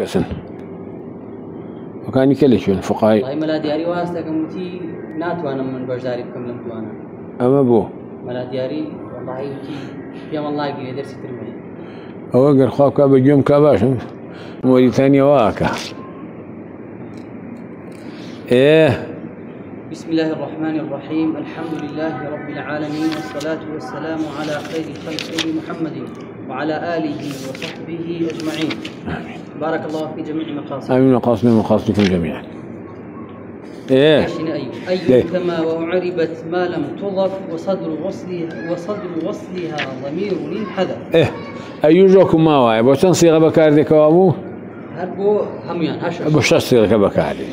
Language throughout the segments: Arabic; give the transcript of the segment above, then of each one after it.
كسن وكان يكلش من فقهاء. والله ملا دیاری واسطه کەموتی ناتوانم من بەشداری بکەم لەم توانە أما بو. مەلا دیاری والله وتی پێم الله گیرێ دەرسی ترمێ أو أقر خواب بجيوم كاباشم موريتانيا واكا إيه. بسم الله الرحمن الرحيم. الحمد لله رب العالمين. والصلاة والسلام على خير خلقه محمد وعلى آله وصحبه أجمعين. بارك الله في جميع مقاصد آمين وقاصنا وقاصدكم جميعا. إيه. أي أي ليه؟ كما وعربت ما لم تضف وصدر وصلها وصدر وصلها ضمير انحذف إيه. أيوجوكم ما واي بوشن صيغة بكاردي كوابو هربو هميان هشش بوشن صيغة بكاردي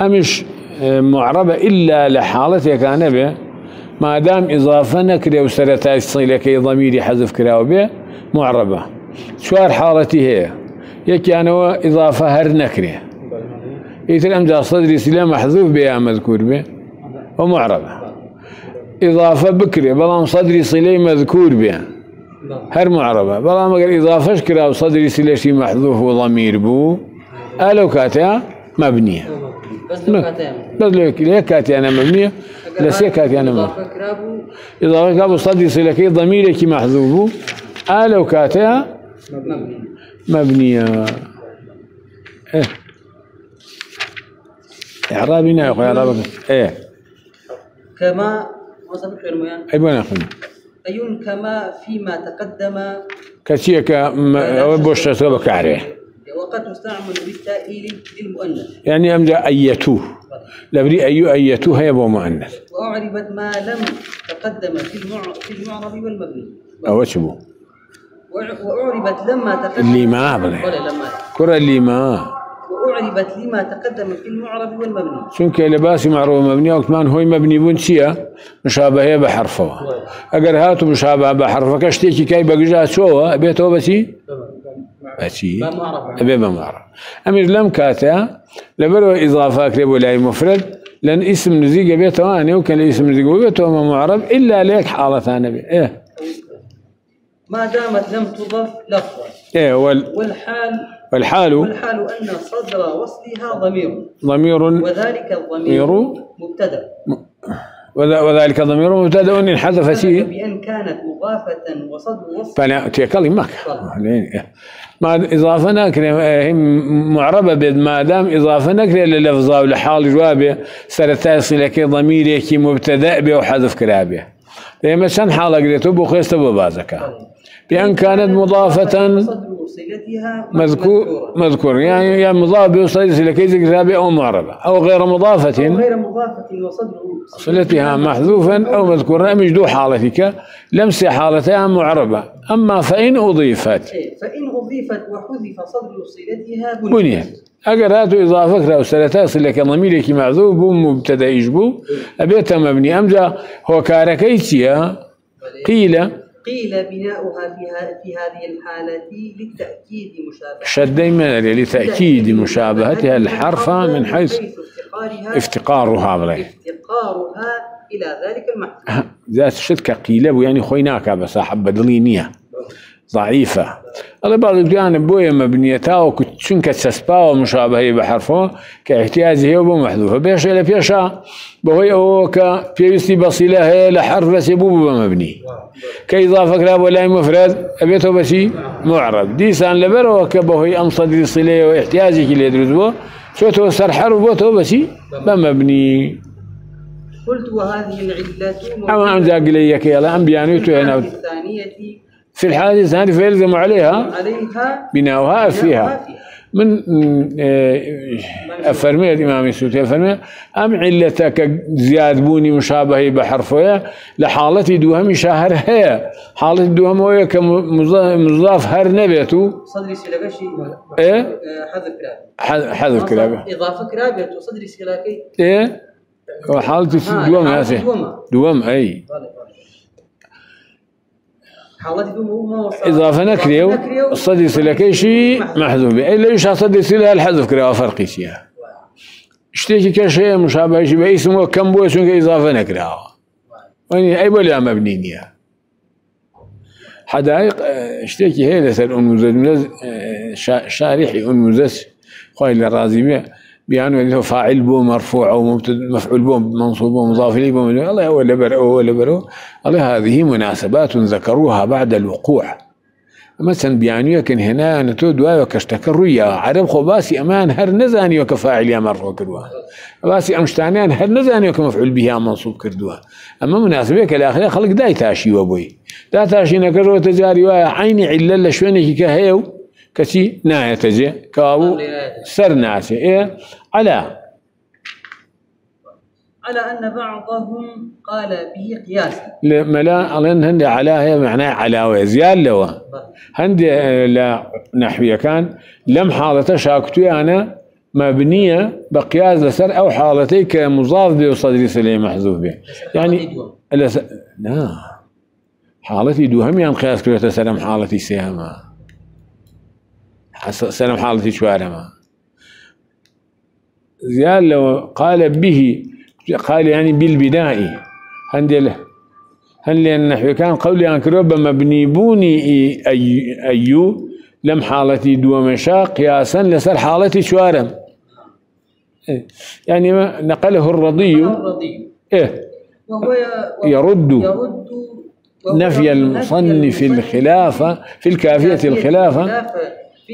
أمش آه، معربة إلا لحالة كان به ما دام إضافة نكري وسرتاي الصيلة كي ضميري حذف كراو به معربة. شوار حالتي هي؟ يكي أنا إضافة هر نكري يتر أمزا صدري سلام محذوف بها مذكور به ومعربة إضافة بكري بلام صدري صلي مذكور به هر معربة بلام أقل إضافة كرا وصدري سلي شي محذوف وضمير بو ألو كاتها مبنية بس لو كاتم بس ليك ليك كاتي أنا مبنية لسي كاتي أنا مبنية كرابو إضافة كابو صدري سلي كي ضميرك مبنية إيه. إعرابنا يا أخوي إعرابك إيه. كما وصف الميان أيوة أخوي أي كما فيما تقدم. كتيك بوش تسوبك عليه. وقد تستعمل بالتأويل للمؤنث. يعني أمدا أيتوه لبري أيو أيتوه هي أبو مؤنث. وأعربت ما لم تقدم في المع- في المعرب والمبني. أو شبو وأعربت لما تقدم ما ولا لما كرة اللي ما وأعربت لما تقدم في المعرب والمبني. شنك لباسي معروف مبني وكمان هو مبني بونسيا مشابهة بحرفه. أجر هاتوا مشابهة بحرفه كشتيكي كاي بقجا سوا بيتو بسي؟ بسي. ما معرب أبي ما معرف أمير لم كاتا لبرو إضافة كريب ولا مفرد لأن اسم نزيق بيته أنا وكان اسم نزيق بيته ما معرب إلا ليك حالة ثانية. بي. إيه ما دامت لم تضف لفظا. إيه وال والحال والحال؟ والحال أن صدر وصلها ضمير. ضمير وذلك الضمير ضمير؟ مبتدأ. وذ- وذلك ضمير مبتدأ إن حذف شيء بأن كانت مضافة وصدر وصل فأنا تكلم معك ما إضافة نكرة هي معربة بد ما دام إضافة نكرة للفظة ولحال جوابه سرتاي صلة ضمير كي مبتدأ به وحذف كرابه لما شن حالة قريته بخيست ببازك بأن كانت مضافة مذكور مذكور. يعني يعني مضاف بوصل صلة ذكر أو معربة أو غير مضافة. غير مضافة وصدر صلتها محذوفا أو مذكورا. مجدو حالتك. لمس حالتها معربة. أما فإن أضيفت. إيه، فإن أضيفت وحذف صدر صلتها بنيت. أجر هاتوا إضافة أو سلتا صلة ضميرك معذوب مبتدأ يجبو. أبيتها مبني أمجا هو كاركيتيا. قيل قيل بناؤها في, في هذه الحالة للتأكيد مشابهة. شدي من لتأكيد مشابهتها الحرف من حيث افتقارها بلي افتقارها إلى ذلك المحذوف ذات شدك قيل يعني خويناك بس حبة دلينية ضعيفة. الله بعض الجانب بويا مبنيتها وكنت شنك تسبا ومشابهة بحرفه كاحتياجه وبو محذوفة بيش إلى بيشا بوي أو ك بيستي بصيلة هي لحرف يبو مبني كإضافة كلاب ولا مفرد أبيته بسي معرب ديسان لبرو كبوي أم صدري صلة واحتياجك اللي يدرس بو. شو تو سرحر وبوته بسي بمبني. قلت وهذه العلة أما أم ذاق لي كيلا أم بيانيتو هنا الثانية في الحالة الثانية فيلزم عليها عليها بناؤها فيها. من آه، أفرمي الإمام السوتي أفرمي أم علتك زياد بوني مشابهة بحرفها لحالة دوهم شهر هي. حالة دوهم هو كمضاف هر نبيتو. صدري سلاكشي إيه؟ حذف كلاب. ح- حذف كلابه إضافة كلاب وصدري سلاكي. إيه؟ وحالة دوم يا سي دوم أي. وصل إضافة نكريو. الصدي سلكي شيء محذوف. به إلا يش صدي سلها الحذف كرا فرقي فيها. إشتيكي كشيء مشابه شيء باسمه كم بو شنك إضافة نكرا وين؟ أي ولا مبنية حدائق آه، اشتكي هي لسر أنموزة آه، شا- شارحي أنموزة خويل الرازي بيه بيانو اللي هو فاعل بو مرفوع أو مفعول بو منصوب ومضاف إليه بو. الله هو اللي برئ هو اللي برئ الله هذه مناسبات ذكروها بعد الوقوع. مثلا بيانو يكن هنا نتو دواء وكشتكر يا عرب خو باسي أمان هر نزاني وكفاعل يا مرفوع كردوا باسي أمشتانيان هر نزاني وكمفعول به يا منصوب كردوا أما مناسبة كالاخر خلق داي تاشي وبوي. دا تاشي نكرو تجاري ويا عيني علل شويني كهيو. كتي ناية تجي كاو سر ناسي إيه؟ على على أن بعضهم قال به قياسا ملا ألين هندي على هي معناه علاوة زيال لوا هندي لا نحوية كان لم حالته شاكتوي أنا مبنية بقياس لسر أو حالتي كمضاف به وصدري سليم محذوف به. يعني. لا. حالتي دوهم يعني قياس كلية سلام حالتي حس- سلام حالتي شوارما زياد لو قال به قال يعني بالبناء هندي له. هل لأن نحو كان قولي أن كروب مبني بوني أي أيو لم حالتي دو مشا قياسا لسر حالتي شوارم إيه. يعني ما نقله الرضي. الرضي. إيه. يرد يرد نفي المصنف الخلافة في الكافية الخلافة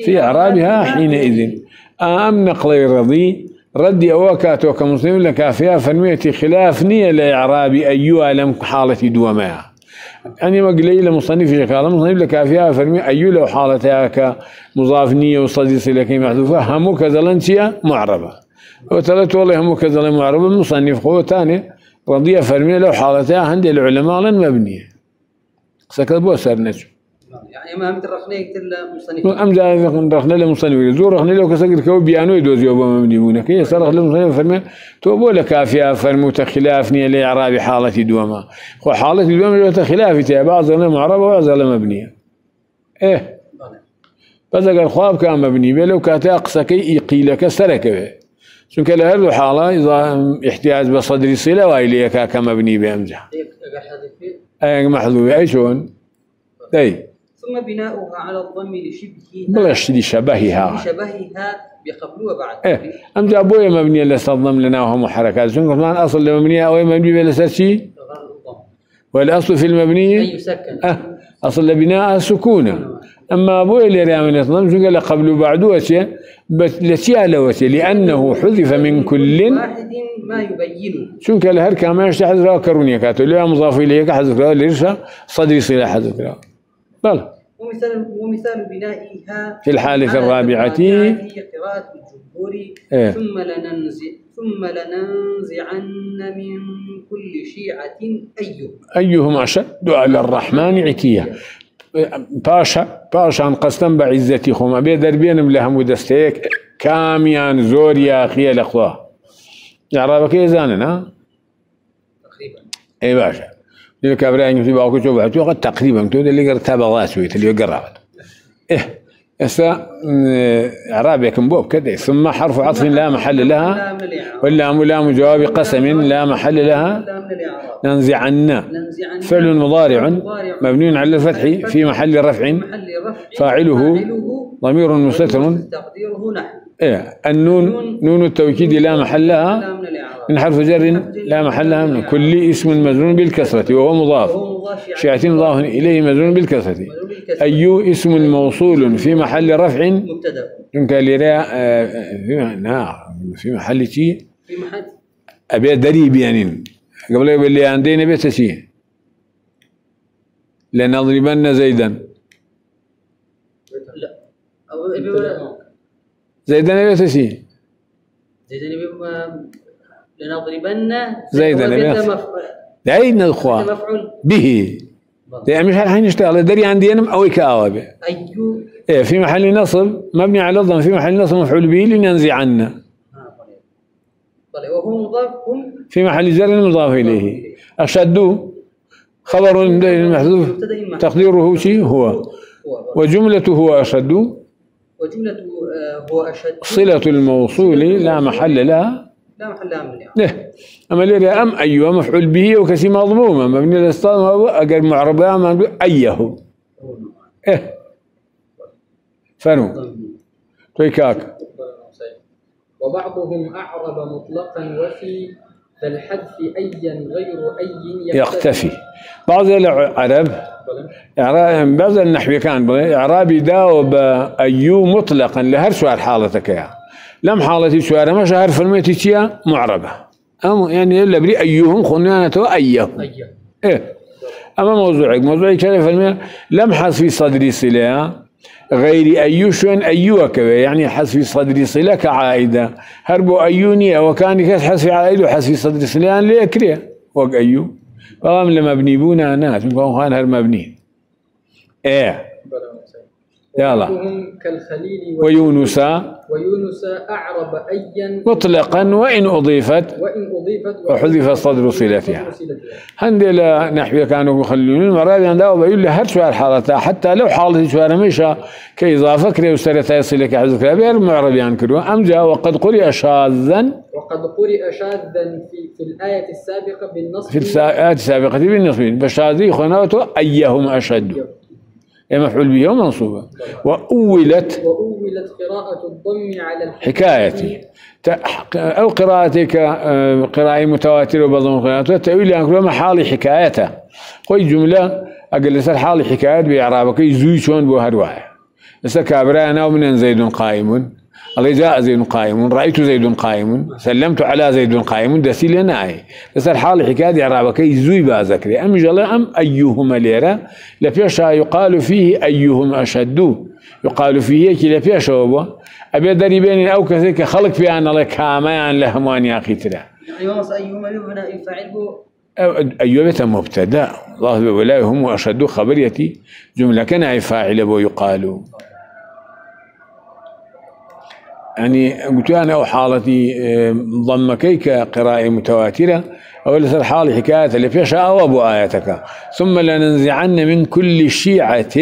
في إعرابها حينئذ. أم نقل الرضي ردي أوكات وكمسلم لكافية فنوية خلاف نية لإعراب أيها لم حالة دوما يعني ما قليل مصنف شكاله مصنف لكافية فنوية أيو لو حالتها كمضاف نية وصديق لكي محذوفة. همو كذلنتيا معربة. وثلاث والله همو كذلن معربة مصنف هو تاني رضي فرمية لو حالتها عند العلماء لن مبنية. سكت بو سرنجو يعني ما هم ترخني يقتل مصنف. ام جا رخنا له مصنف. زور رخنا له كسر كو بيانو يدوز يوبا مبنيونه كي صرخ له مصنف فرمي تو بولا كافيا فرمو تخلافني لاعراب حالتي دوما. خو حالتي دوما لو تخلافي تاع بعض أنا معربه وبعض أنا مبنية. إيه. بس اگر خواب كان مبني به لو كاتا اقصكي يقيل كسرك به شنك لهذه حالة إذا احتياج بصدر صلة وإليك كمبني بأمزح أي محذوب أي شون أي ثم بناؤها على الضم لشبهها. بلاش دي شبهها. لشبهها بقبل وبعد. إيه. أم جابويا مبنية لستضم لنا وهم حركات شنو كمان أصل المبنية أو مبنية لسر شيء؟ الضم. والأصل في المبنية؟ يسكن آه. أصل لبناء سكونة. أما أبويا اللي رامن يتضم شنو قال؟ قبل وبعد وشي بس وشي لأنه حذف من كل. واحد ما يبينه. شنو قال؟ هر كما يشتحذ كرونيا كاتو. لا مضاف اليه حذف ليرشا صدري صله حذف راه بل ومثال ومثال بنائها. في الحالة الرابعة قراءة الجمهور. إيه. ثم لننزع ثم لننزعن من كل شيعة أيهم. أيهم أشد على الرحمن عتية باشا باشا قستن بعزتي خما بي دربين لهم ودستيك. كاميان زوريا خيا الأخوة. يعرفك إيه ها تقريبا. اي باشا. اللي كابرين في باكو شو بعد قد تقريبا تو اللي قرأ تابع غاسويت اللي قرأت إيه هسه إعراب يكن بوب كذا ثم حرف عطف لا محل لها واللام لام جواب قسم لا محل لها ننزعن. فعل مضارع مبني على الفتح في محل رفع فاعله ضمير مستتر. تقديره نحن إيه النون نون التوكيد لا محل لها من حرف جر لا محل لها من كل اسم مجرور بالكسرة وهو مضاف. وهو مضاف إليه مجرور بالكسرة. أي اسم موصول في محل رفع؟ مبتدأ في نعم في محل شيء. في محل أبي دريب يعني. قبل يقول لي عندنا بيت شيء. لنضربن زيدا. لا. زيدا بيت شيء. زيدان بما لنضربن زيداً لأين مفعول. به. يعني مش الحين يشتغل دري عندي أنا أو كآوة أي إيه في محل نصب مبني على الضم في محل نصب مفعول به لننزعن آه، طيب. طيب وهو مضاف في محل جر مضاف إليه. أشد خبر محذوف. مبتدأ محذوف. تقديره شيء؟ هو. وجملته هو أشد. وجملة آه، هو أشد. صلة الموصول لا محل لها لا محل لها من الإعراب له أما ليري أم أيها مفعول به وكسي مضمومة مبني معربة ما أيه هو إيه. فنو. تويكاك وبعضهم أعرب مطلقا وفي ذا الحذف أيا غير أي يختفي بعض العرب بعض النحو كان إعرابي داوب أيو مطلقا لهر سؤال حالتك يا. لم حالتي سؤال ما شهر فالميتي معربة. أم يعني إلا بري أيهم خنانة أيهم. إيه. أما موضوعك موضوعك كان فالمية لم حذف في صدري صلة. غير أيوش أيوك يعني حذف في صدري صلة كعائدة. هربو أيوني وكان كاس حذف عائد وحذف في صدري صلة يعني ليكريه وق أيو. قام لما بني بونا ناس مقام خان هر مبني. إيه. يلا. كالخليل ويونس. ويونس أعرب أيا. مطلقا وإن أضيفت وإن أضيفت وحذف صدر صلتها هندي نحوي كانوا يخلون مرة عند أو بيقول لي هر سؤال حالتها حتى لو حالتي سؤال مشى. كإضافة كري وسرتها يصلك حذف كبير معرب يعني كروا أم جاء وقد قرئ شاذا. وقد قرئ شاذا في, في الآية السابقة بالنصب. في الآيات السابقة بالنصب. فالشاذي خناته أيهم أشد. مفعول به ومنصوبة وأولت وأولت قراءة الضم على حكايتي. أو قراءتك آه، قراءة متواترة وبضم قراءته تأويل يعني كل ما حالي حكايته. خوي جملة أقل لسر حالي حكايات بإعرابك. يزوي شون بو هرواي لسر كابرانا ومن زيد قائم الله جاء زيد قائم رأيت زيد قائم سلمت على زيد قائم دسي لنا بس الحال حكاية إعرابك يزوي بأزكري. أم جلا أم أيهما ليرة لفيشا يقال فيه أيهم أشد. يقال فيه كي لفيشا هو أبي دري بين أو كذلك خلق في أن الله كامان لهمان يا أخي ترى. أيهما يبنى يفعل أيوة مبتدا الله ولا هم أشد خبريتي. جملة كان فاعل يقالوا يعني قلت أنا أو حالتي ضمكي كقراءة متواترة أو لسر حالي حكاية اللي فيها شاء أبو آياتك. ثم لننزعن من كل شيعة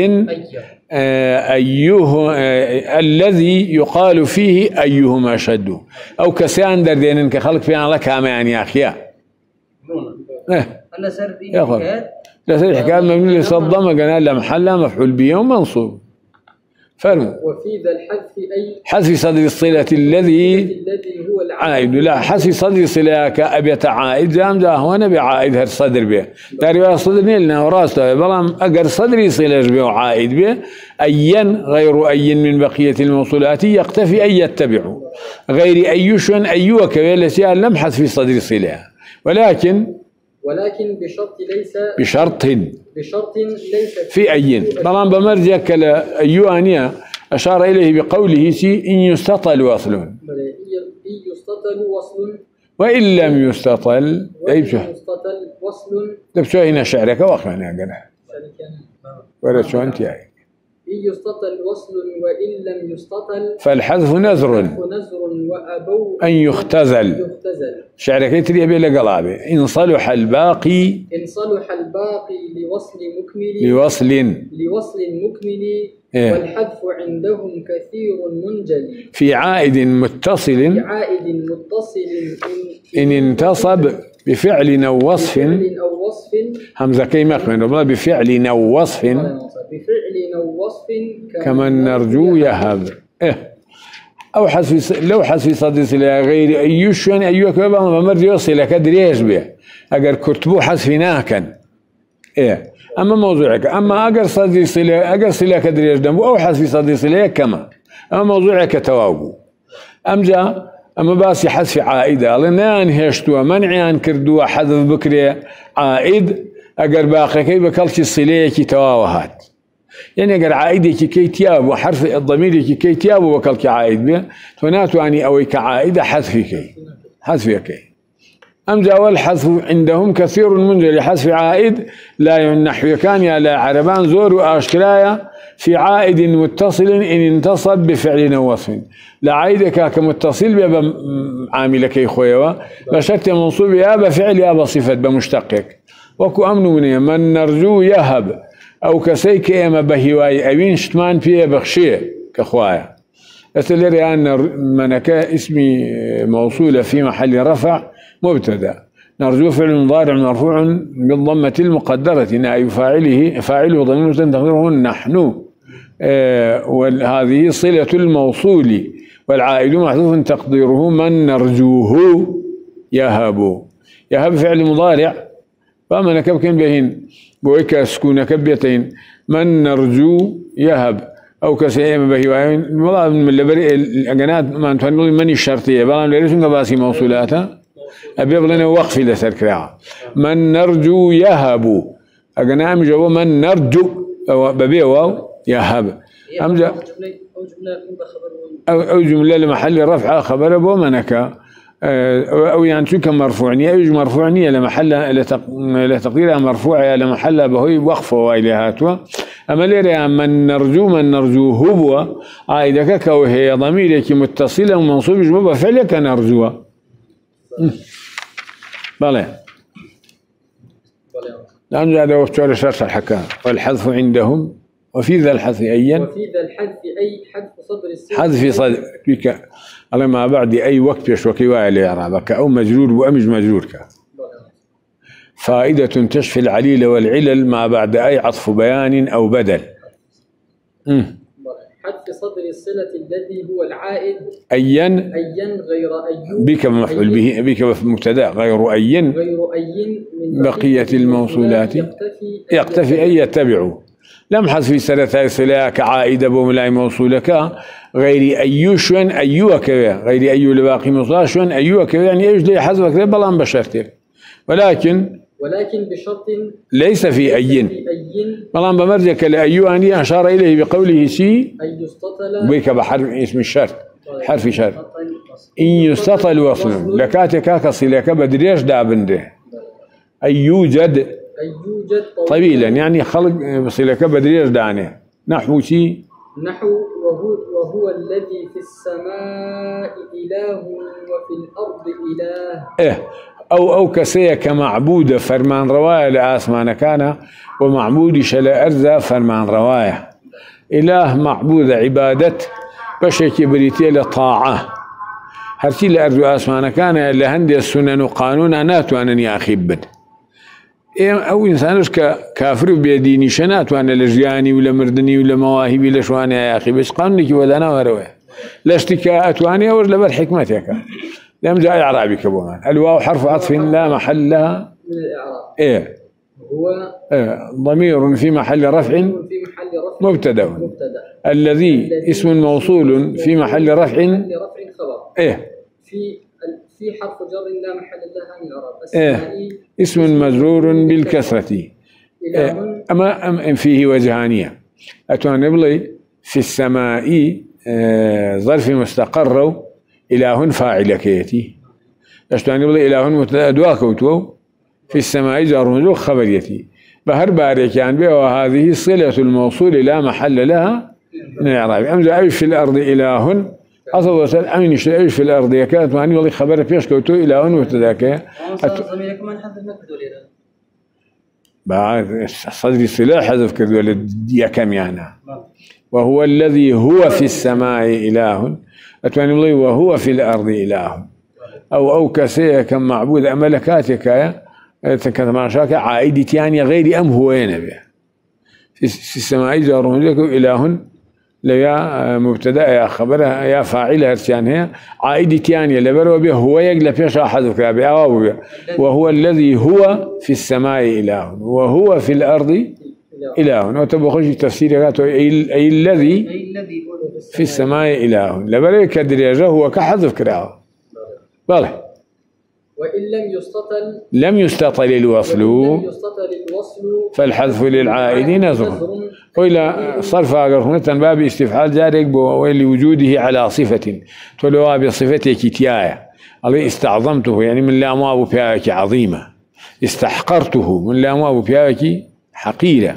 آه، أيه آه، الذي يقال فيه أيهما شد أو كسان دردين كخلق فيها لك يعني يا أخيا إيه. لا سر حكاية مبني لصدم قال لا محل مفعول به ومنصوب. فرموا وفي ذا الحذف أي حذف صدر الصلة الذي الذي هو عائد. لا حذف صدر الصلة كأبية عائد. زام ذا هو نبي عائد هر صدر به تقريبا صدر نيلنا وراسته بلام أقر صدري صلة به وعائد به أيا غير أي من بقية الموصولات يقتفي أن يتبع غير أيش أيوة كبير لم حذف صدر الصلة ولكن ولكن بشرط ليس بشرط. بشرط ليس في أي. طبعا بمرجع كلا أيوانيا أشار إليه بقوله سي إن يستطل وصل. إن يستطل وصل. وإن لم يستطل وإن يستطل وصل. شو هنا شعرك؟ وأخوانا قال ولا شو أنت يعني إن يستطل وصل وإن لم يستطل فالحذف نذر. نذر وأبوا أن يختزل. يختزل. شعرك يتري بلا قلابه إن صلح الباقي إن صلح الباقي لوصل مكمل. لوصل. لوصل مكمل. إيه. والحذف عندهم كثير منجلي في عائد متصل. بعائد متصل. إن انتصب بفعل أو وصف. بفعل أو وصف. همزة كيمة من بفعل أو وصف. بفعل أو وصف كمن نرجو يهب إيه. أو حذف لو حذف صدر إلى غير أي شيء أيوة كبا ممر يوصل كدريش به أجر كتبو حذف ناكن. إيه. أما موضوعك. أما أجر صدر صلة أجر صلة كدريش دم أو حذف صدر صلة كما؟ أما موضوعك تواجو أم جاء أما باسي حذف عائدة. لأن هشتوا منعيان كردوا حذف بكري عائد. أجر باقي بكلش الصلة كي تواوهات. يعني أجر عائدة كي تياب وحرف الضمير كي تياب وكل عائد به تناتو يعني أو كعائدة حذف كي حذف كي. أم جاء الحذف عندهم كثير من لحذف عائد لا نحو كان يا لا عربان زور وأشكرايا في عائد متصل إن انتصب بفعل وصف لا عائد كمتصل عامل كي خويوا بشرط منصوب يا بفعل يا بصفة بمشتقك وكو أمن من من نرجو يهب. أو كسيك إما بهواي أبين شتمان فيه بخشيه كخوايا أتلري أن منك اسمي موصولة في محل رفع مبتدأ. نرجو فعل مضارع مرفوع بالضمة المقدرة نائب فاعله فاعله ضمير تقديره نحن. آه، وهذه صلة الموصول والعائد محذوف تقديره من نرجوه يهب يهب فعل مضارع. فما نكب بهن؟ بويك سكون كبيتين. من نرجو يهب. أو كسيما به والله من اللي الاجنات ما نتفنوا من الشرطية. بلا ليش باسي موصولاتها أبي لنا وقف لسر كراعة. من نرجو يهب. اجنام جو من نرجو. ببي واو يهب. امجا أو جمله لمحل رفع خبر ابو منك أو يعني شو مرفوعني؟ أو مرفوعني لمحل لتقديرها مرفوع لمحل بهوي وقفه وإلى أما ليري من نرجو من نرجو هو عايدك كوهي ضميرك متصله ومنصوب جمله فعلك نرجوه بلى. لأن هذا وقت شرح الحكاية والحذف عندهم. وفي ذا الحذف أيا؟ وفي ذا الحذف أي حذف صدر السين. حذف صدر. على ما بعد أي وقت يشوكي وائل إعرابك أو مجرور وأمج كا فائدة تشفي العليل والعلل ما بعد أي عطف بيان أو بدل. مم. حذف صدر الصلة الذي هو العائد. أيا. أيا غير أيوب. بك مفعول به بك مبتدأ. غير أيا. غير أي من بقية الموصولات. يقتفي يقتفي أن يتبعوا. لم حذف في سنة صلة كعائدة بملاي موصولك. غير أيو شون أيو كذا غير أيو لباقي موصولة شون أيو كذا يعني إيش لي حذفك بلان بشرتك ولكن ولكن بشرط ليس في أي بلان بمرجك لأيو أني أشار إليه بقوله سي أن يستطل بيك بحرف اسم الشرط. حرف شرط. إن يستطل وصل. لكاتك كصلك بدريش دابنده أن يوجد طويلا يعني خلق صلك بدريش دانه نحو شي؟ نحو وهو, وهو الذي في السماء إله وفي الأرض إله. إيه. أو أو كسية كمعبودة فرمان رواية لآسمان كان ومعبود شلا أرزا فرمان رواية. إله معبودة عبادة بشك بريتي لطاعة هرتي لأرزو آسمان كان اللي هندي السنن وقانون أناتو أنني أخيب إيه أو إنسان ك كافر بيديني شنات وأنا لجياني ولا مردني ولا مواهبي ولا شواني يا أخي بس قانونك ولا أنا وروي لا اشتكاءات وأنا ولا بل حكمتك لم جاء إعرابي كبومان الواو حرف عطف لا محل لها. إيه, هو إيه. ضمير في محل رفع مبتدأ. الذي اسم موصول في محل رفع. إيه. في في حرف جر لا محل لها من إيه. السمائي اسم مجرور بالكسرة. إله. أما أم فيه وجهانية. أتوان بلي في السماء آه، ظرف مستقر إله فاعل كيتي. أشتوان بلي إله متدأ دواكوتو في السماء جار مجرور خبريتي بهر بارك يعني به وهذه صلة الموصول لا محل لها من الإعراب. أيش في الأرض إله أصل أمين أيش في الأرض؟ كانت معني والله خبر فيش كوتو إله متداك ضميرك من حذف نكدو لنا بعد صدري السلاح حذف كذو يا كم يعني وهو الذي هو في السماء إله. أتواني الله وهو في الأرض إله. أو أو كسيه كم معبود أملكاتك يا كما شاك عائد تياني غير أم هو ينبه في في السماء جار لك إله. ليا مبتدا يا خبرها يا فاعل هرتيان هي عائد تياني لبرو به هو يقلب فيش أحد كابي أو وهو الذي هو في السماء إله. وهو في الأرض إله. إله وتبخش تفسير قالت أي أي الذي في السماء إله. لبرو كدريجة هو كحذف كراه بله وإن لم يستطل لم يستطل الوصل. لم يستطل الوصل فالحذف للعائد نزر وإلى صرف أجر هنا باب استفعال جارك لوجوده على صفة. تلوى بصفته كتياية الله استعظمته. يعني من لا ما أبو بياك عظيمة. استحقرته. من لا ما أبو بياك حقيرة.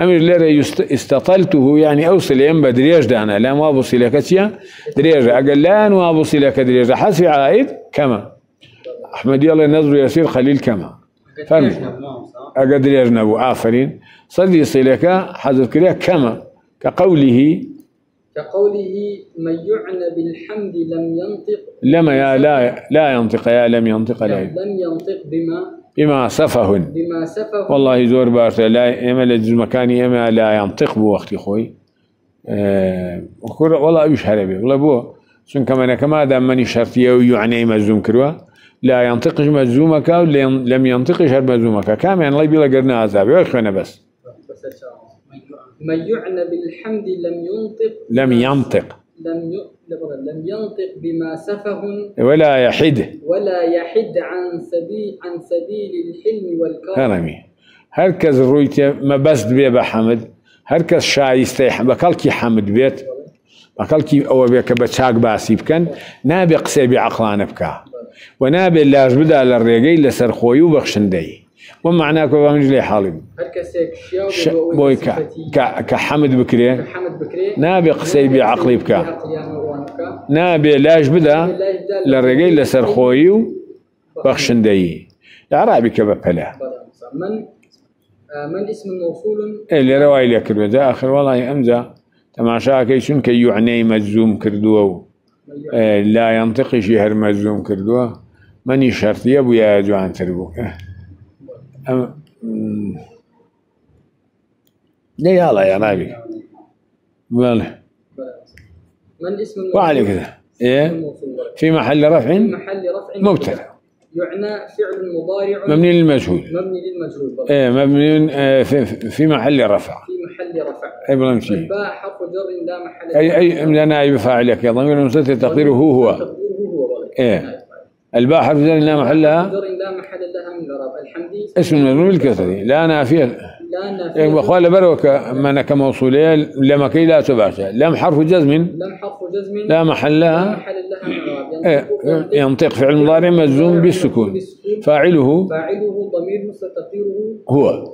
أمر لرا استطلته. يعني أوصل ينبى دريج دانا. لا ما أبو صلة دريج أقل لا أبو صلة دريج حذف عائد كما؟ أحمد يلا نظر يصير خليل كما. فهم أقدر يجنب آفرين صدي صلك حذف كريه كما كقوله كقوله من يعنى بالحمد لم ينطق لما يا لا لا ينطق يا لم ينطق لا. لم ينطق بما بما سفه. بما سفه. والله زور بارت لا إما لجز مكاني إما لا ينطق بوقت خوي. وكل والله أبيش هربي. والله بو سن كما كما دام مني شرطية ويعني مزوم كروا. لا ينطقش مزومك ولم- لم ينطقش مزومك كام يعني الله يبيلا قرنا عذاب يخنا بس. من يعنى بالحمد لم ينطق لم ينطق. لم ي... لم ينطق بما سفه ولا يحد. ولا يحد عن سبيل عن سبيل الحلم والكرم. هركز رويته ما بس بيه بحمد هركز شايسته بكالكي حمد بيت بكالكي أو بعقلان بكا ونابي لاج بدا للريقي لسر خوي و نابێت لاژ بدا لە ڕێگەی لە سەرخۆی و بەخشندەی. وە معناکە بەنج لێ حاڵی بۆی کە حەمد بکرێ نابێ قسەی بێ عقلی بکە. نابێ لاژ بدا لە ڕێگەی لە سەرخۆی و بەخشندەی. عرابی کە بە پەلە. لێرە وای لێ کردێ آخر وڵی ئەمجا تەماشاکەی چونکە یوعنەی مەجزوم کردووە و لا ينطقي شهر مجزوم كردوه ماني شرط يبو يا جوان تربو آه. أم- مم. لا يا والله من اسم الموصول وعلي كذا إيه؟ في محل رفع؟ محل رفع مبتدأ. يعنى فعل مضارع. مبني للمجهول. مبني للمجهول. إيه مبني آه، في, في محل رفع. في محل رفع شيء الباء حرف جر لا محل اي أي لا نائب فاعلك يا ضمير المستتر تقديره هو. هو تقديره هو. إيه. الباء حرف جر لا محلها جر لا محل لها من الاعراب الحمدي. اسم المبني بالكسر لا نافية. لا نافية. يعني بخوال بروك من كموصولية لما كي لا تباشا لم حرف جزم. لم حرف جزم. لا لا محلها محل لها من الاعراب إيه، ينطق فعل مضارع مجزوم بالسكون. فاعله فاعله ضمير مستتقديره هو.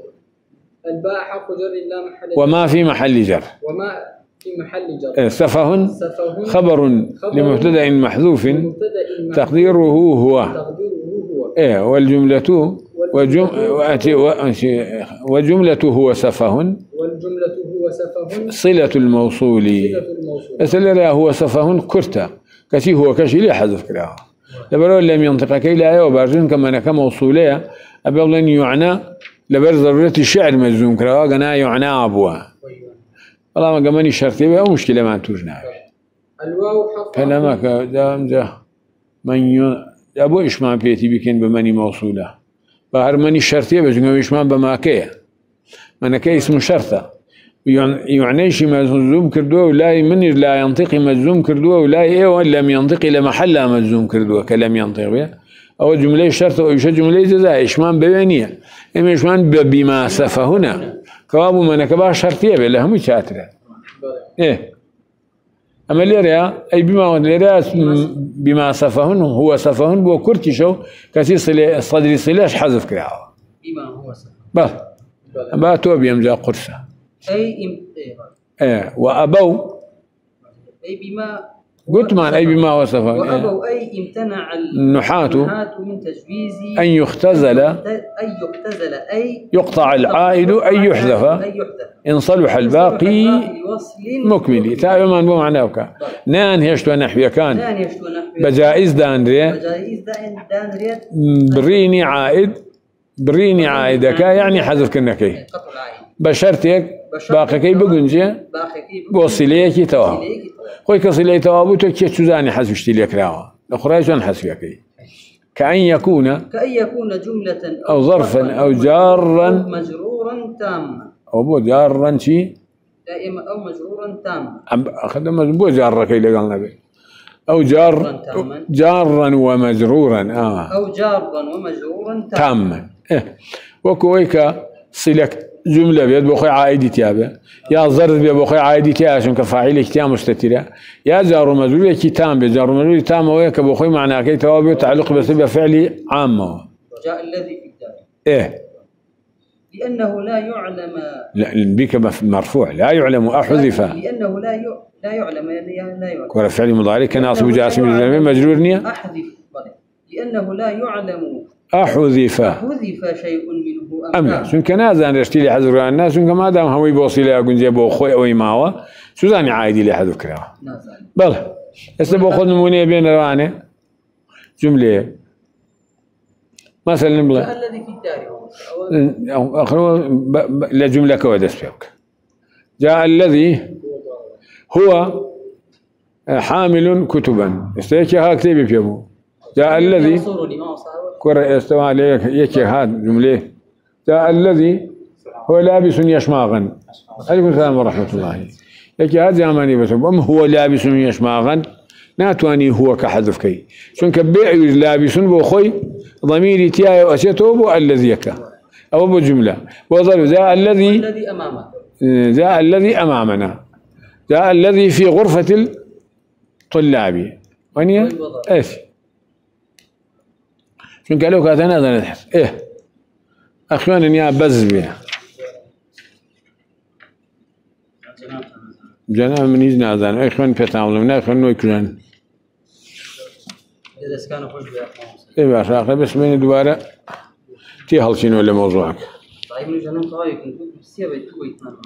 الباء حرف جر لا محل وما في محل جر. وما في محل جر. إيه، سفه سفه خبر لمبتدأ محذوف. تقديره هو. تقديره هو. إيه والجملة وجم وجملة هو سفه. والجملة هو سفه. صلة الموصول. صلة الموصول. هو سفه كرتا. كشي هو كشي لي حذف كلاه لبرو لم ينطق كي لا وبارجون كما نك موصولية أبي يعنى. لبر ضرورة الشعر مجزوم كلاه قنا يعنى أبوه. والله ما قمني شرطي بها مشكلة ما توجنا الواو حرف كلامك دام ده من ي... أبو إشمان بيتي بكين بمني موصولة. بهر مني الشرطية بجنو إشمان بماكية. من كي اسم شرطة. يعني يعني شي مجزوم كردوه ولا من لا ينطقي مجزوم كردوه ولا إيه لم ينطقي لمحل مجزوم كردوه كلم ينطق بها أو جملة شرطة أو جملة جزاء إشمان ببينية إما إشمان ب- بما سفهنا كوابو من كبا شرطية بلا هم شاترة إيه أما ليريا أي بما ليريا بما سفهن هو سفهن بو كرتي شو كسي صلي صدري صلاش حذف كراوة بما هو سفه بس با. تو بيمجا قرصة. أي إم... إيه. إيه وأبوا أي بما قلت ما أي بما إيه. وأبوا أي امتنع النحاة النحاة من تجويز أن يختزل. أي يختزل أي يقطع العائد أي يحذف. إن صلح الباقي مكمل. تعالوا ما نبو معناه كا نان هيشتو نحويا كان. بجائز داندري دان بريني عائد. بريني عائدك يعني حذف كنكي. بشرتك باقي كي بقنجي باقي كيف بوصليكي توا خوي كصلي توابو تكي تشوزاني حذف شتي لك راوا الاخرى شلون حذفك كأن يكون كأن يكون جملة أو ظرفا أو جارا أو مجرورا تاما أو بو جارا شي دائما أو مجرورا تاما أخذ بو جارا كي لقال النبي أو جار جارا ومجرورا آه. أو جارا ومجرورا تاما تاما إيه وكويكا صلك جملة بيد بخي عائدي تيابة. يا ظرف بيد بخي عائدي تيابة عشان كفاعل كتيا مستترة يا جار مجرور كي تام مجرور تام ويك بخي معناه كي توابع تعلق بس بفعل عامة جاء الذي في الدار. إيه. لأنه لا يعلم. لا بك مرفوع. لا يعلم أحذف. لأنه لا ي... لا يعلم يعني لا يعلم. كون فعل مضارع كناصب جاسم مجرور نية. أحذف. لأنه لا يعلم. أحذف. حذف شيء منه أم لا؟ شون كنا زان رشتي لي حذر الناس شون ما دام هوي بوصي لي أقول جيبو خوي أو ماوا شو زاني عادي لي حذر كرا نازل بل هسه باخذ نمونة بين رواني. جملة. مثلا بلا جاء الذي في الدار هو. آخر ب- لجملة كودس فيك جاء الذي هو حامل كتبا. استيك ها كتبي في ابو جاء الذي كرة استوى عليك يكي هاد جملة. الذي هو لابس يشماغا عليكم السلام ورحمة الله. يكي هاد زماني بس أم هو لابس يشماغا ناتواني هو كحذف كي. شون كبيع لابس بو خوي ضميري تياي وأسيته بو الذي يكا. أو بو جملة. وظل ذا الذي ذا الذي أمامنا. ذا الذي في غرفة الطلاب. ونيا إيش؟ بيتعاملوا من اخوان نو يكون إذا كانوا خوش بيا. إيه بس اخر بس بين دوباره تي هالشين ولا موضوعك طيب من جنون طايق كنت بسيا بيتو بيتنا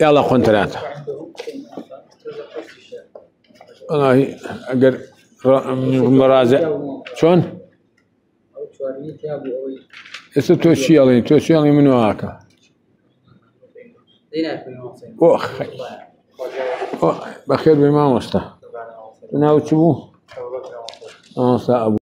يلا خون ثلاثة. والله أقدر مراجع. شلون؟ اسا توشي علي توشي علي منو هاكا دينا في الإمام صاحبه اوخ أوه، بخير بما وسطه انا وتشبوه اه ابو